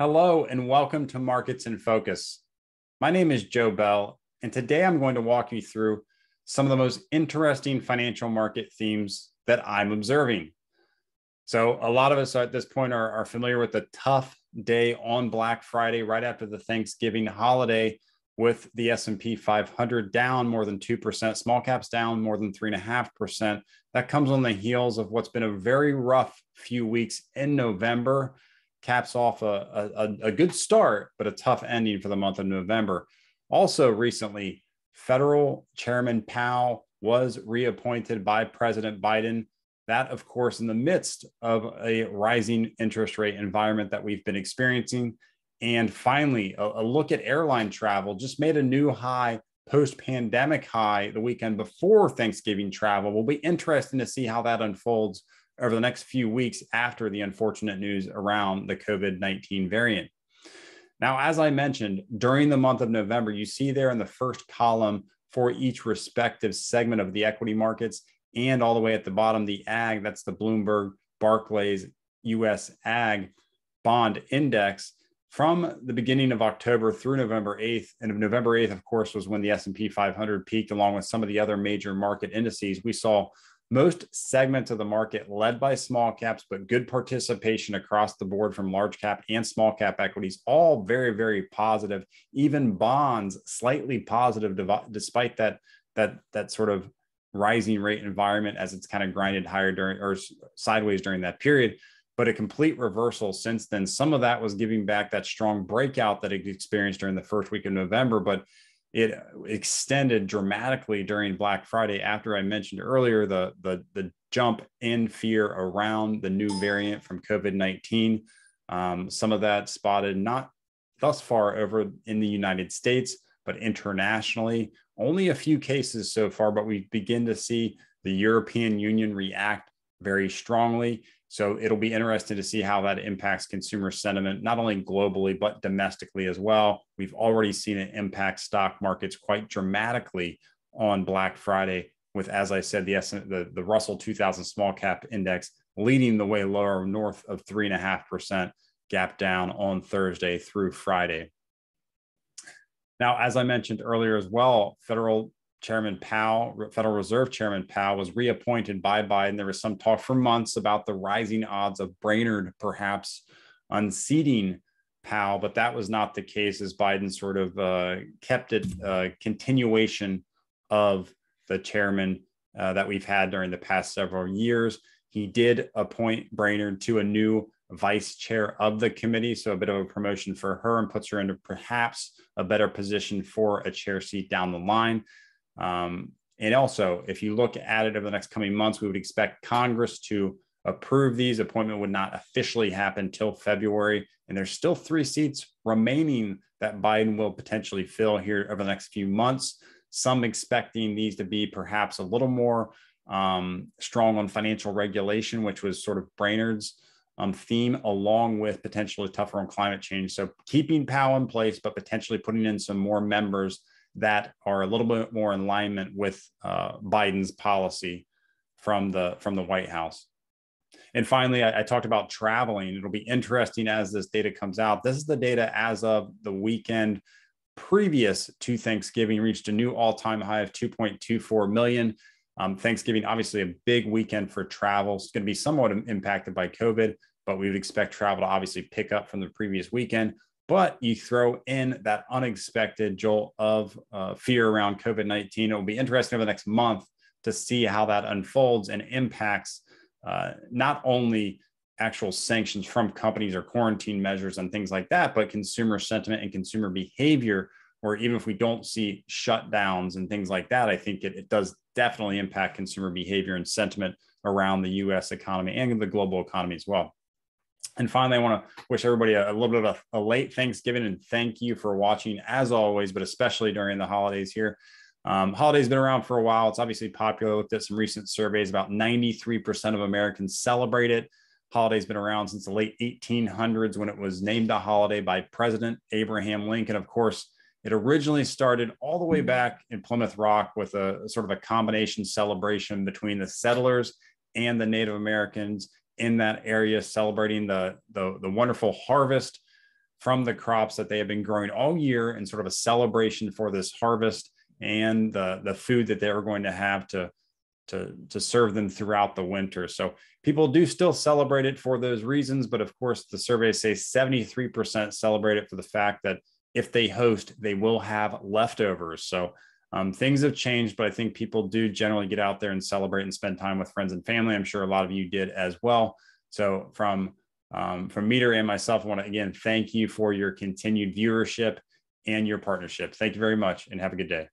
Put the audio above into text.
Hello, and welcome to Markets in Focus. My name is Joe Bell, and today I'm going to walk you through some of the most interesting financial market themes that I'm observing. So, a lot of us at this point are, are familiar with the tough day on Black Friday, right after the Thanksgiving holiday, with the S&P 500 down more than 2%, small caps down more than 3.5%. That comes on the heels of what's been a very rough few weeks in November caps off a, a, a good start, but a tough ending for the month of November. Also, recently, federal chairman Powell was reappointed by President Biden. That, of course, in the midst of a rising interest rate environment that we've been experiencing. And finally, a, a look at airline travel just made a new high post pandemic high the weekend before Thanksgiving travel. Will be interesting to see how that unfolds over the next few weeks after the unfortunate news around the COVID 19 variant. Now, as I mentioned, during the month of November, you see there in the first column for each respective segment of the equity markets, and all the way at the bottom, the ag, that's the Bloomberg Barclays US Ag Bond Index. From the beginning of October through November 8th, and of November 8th, of course, was when the S&P 500 peaked, along with some of the other major market indices. We saw most segments of the market led by small caps, but good participation across the board from large cap and small cap equities, all very, very positive. Even bonds slightly positive, despite that that that sort of rising rate environment as it's kind of grinded higher during or sideways during that period. But a complete reversal since then. Some of that was giving back that strong breakout that it experienced during the first week of November, but it extended dramatically during Black Friday after I mentioned earlier the, the, the jump in fear around the new variant from COVID 19. Um, some of that spotted not thus far over in the United States, but internationally. Only a few cases so far, but we begin to see the European Union react very strongly. So it'll be interesting to see how that impacts consumer sentiment, not only globally, but domestically as well. We've already seen it impact stock markets quite dramatically on Black Friday, with, as I said, the, S- the, the Russell 2000 small cap index leading the way lower north of 3.5% gap down on Thursday through Friday. Now, as I mentioned earlier as well, federal Chairman Powell, Federal Reserve Chairman Powell, was reappointed by Biden. There was some talk for months about the rising odds of Brainard perhaps unseating Powell, but that was not the case as Biden sort of uh, kept it a uh, continuation of the chairman uh, that we've had during the past several years. He did appoint Brainard to a new vice chair of the committee, so a bit of a promotion for her and puts her into perhaps a better position for a chair seat down the line. Um, and also, if you look at it over the next coming months, we would expect Congress to approve these. Appointment would not officially happen till February, and there's still three seats remaining that Biden will potentially fill here over the next few months. Some expecting these to be perhaps a little more um, strong on financial regulation, which was sort of Brainard's um, theme, along with potentially tougher on climate change. So keeping Powell in place, but potentially putting in some more members that are a little bit more in alignment with uh, Biden's policy from the from the White House. And finally, I, I, talked about traveling. It'll be interesting as this data comes out. This is the data as of the weekend previous to Thanksgiving, reached a new all-time high of 2.24 million. Um, Thanksgiving, obviously, a big weekend for travel. It's going to be somewhat impacted by COVID, but we would expect travel to obviously pick up from the previous weekend but you throw in that unexpected jolt of uh, fear around COVID 19. It will be interesting over the next month to see how that unfolds and impacts uh, not only actual sanctions from companies or quarantine measures and things like that, but consumer sentiment and consumer behavior. Or even if we don't see shutdowns and things like that, I think it, it does definitely impact consumer behavior and sentiment around the US economy and the global economy as well. And finally, I want to wish everybody a, a little bit of a, a, late Thanksgiving and thank you for watching as always, but especially during the holidays here. Um, holidays been around for a while. It's obviously popular. I looked at some recent surveys. About 93% of Americans celebrate it. Holiday's been around since the late 1800s when it was named a holiday by President Abraham Lincoln. Of course, it originally started all the way back in Plymouth Rock with a sort of a combination celebration between the settlers and the Native Americans in that area celebrating the, the, the wonderful harvest from the crops that they have been growing all year and sort of a celebration for this harvest and the, the food that they were going to have to, to, to serve them throughout the winter. So people do still celebrate it for those reasons. But of course, the surveys say 73% celebrate it for the fact that if they host, they will have leftovers. So um, things have changed, but I think people do generally get out there and celebrate and spend time with friends and family. I'm sure a lot of you did as well. So from um, from Meeder and myself, I want to again thank you for your continued viewership and your partnership. Thank you very much and have a good day.